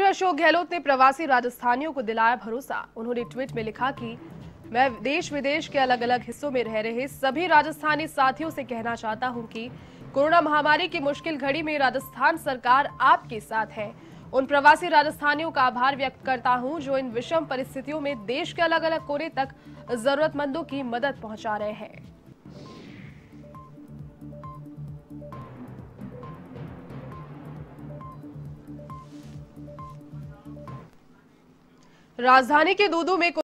अशोक गहलोत ने प्रवासी राजस्थानियों को दिलाया भरोसा। उन्होंने ट्वीट में लिखा कि, मैं देश विदेश के अलग अलग हिस्सों में रह रहे सभी राजस्थानी साथियों से कहना चाहता हूँ कि, कोरोना महामारी की मुश्किल घड़ी में राजस्थान सरकार आपके साथ है। उन प्रवासी राजस्थानियों का आभार व्यक्त करता हूँ, जो इन विषम परिस्थितियों में देश के अलग अलग कोने तक जरूरतमंदों की मदद पहुँचा रहे हैं। राजधानी के दूदू में